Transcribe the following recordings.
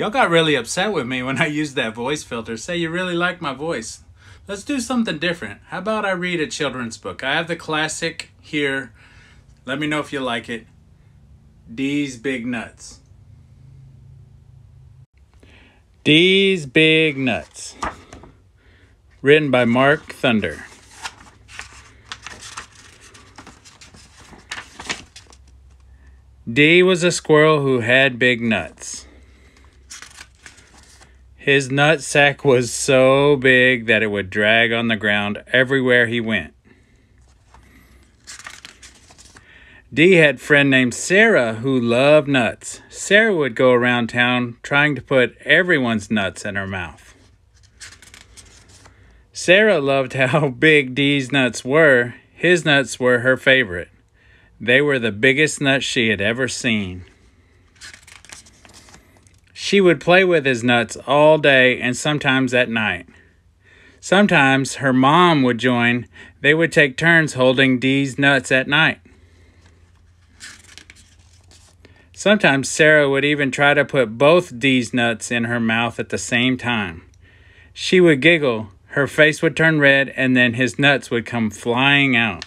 Y'all got really upset with me when I used that voice filter. Say you really like my voice. Let's do something different. How about I read a children's book? I have the classic here. Let me know if you like it. Dee's Big Nuts. Dee's Big Nuts. Written by Mark Thunder. Dee was a squirrel who had big nuts. His nut sack was so big that it would drag on the ground everywhere he went. Dee had a friend named Sarah who loved nuts. Sarah would go around town trying to put everyone's nuts in her mouth. Sarah loved how big Dee's nuts were. His nuts were her favorite. They were the biggest nuts she had ever seen. She would play with his nuts all day and sometimes at night. Sometimes her mom would join. They would take turns holding Dee's nuts at night. Sometimes Sarah would even try to put both Dee's nuts in her mouth at the same time. She would giggle, her face would turn red, and then his nuts would come flying out.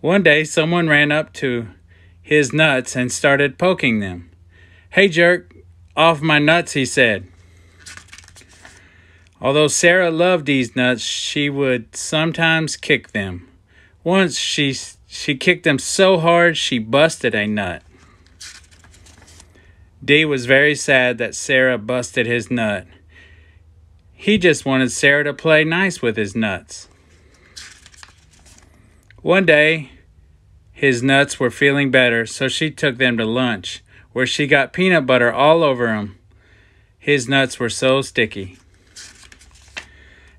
One day, someone ran up to his nuts and started poking them. Hey, jerk, off my nuts, he said. Although Sarah loved these nuts, she would sometimes kick them. Once she, she kicked them so hard she busted a nut. Dee was very sad that Sarah busted his nut. He just wanted Sarah to play nice with his nuts. One day, his nuts were feeling better, so she took them to lunch, where she got peanut butter all over him. His nuts were so sticky.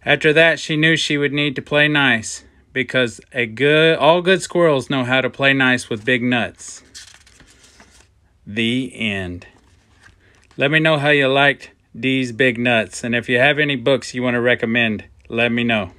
After that, she knew she would need to play nice, because a good all good squirrels know how to play nice with big nuts. The end. Let me know how you liked these Big Nuts, and if you have any books you want to recommend, let me know.